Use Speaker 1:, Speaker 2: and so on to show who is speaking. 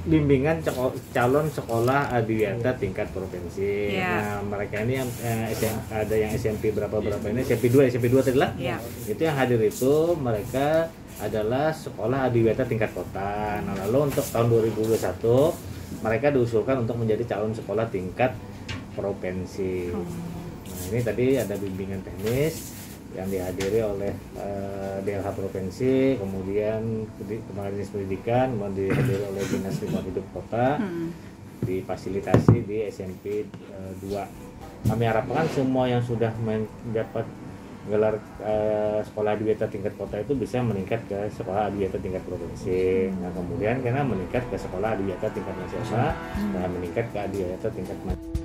Speaker 1: bimbingan ceko- calon sekolah adiwiyata tingkat provinsi.
Speaker 2: Iya.
Speaker 1: Nah, mereka ini yang eh, SM ada yang SMP berapa berapa ini SMP 2, SMP 2 tadi lah.
Speaker 2: Iya.
Speaker 1: Itu yang hadir itu mereka adalah sekolah adiwiyata tingkat kota. Nah, lalu untuk tahun 2021 mereka diusulkan untuk menjadi calon sekolah tingkat provinsi.
Speaker 2: Oh.
Speaker 1: Nah, ini tadi ada bimbingan teknis yang dihadiri oleh eh, DLH provinsi, kemudian di- Kepala Dinas Pendidikan, kemudian dihadiri oleh Dinas Lingkungan Hidup Kota,
Speaker 2: Hmm.
Speaker 1: difasilitasi di SMP eh, 2. Kami harapkan semua yang sudah mendapat gelar eh, sekolah adiwiyata tingkat kota itu bisa meningkat ke sekolah adiwiyata tingkat provinsi. Nah, kemudian karena meningkat ke sekolah adiwiyata tingkat nasional, nah meningkat ke adiwiyata tingkat nasional.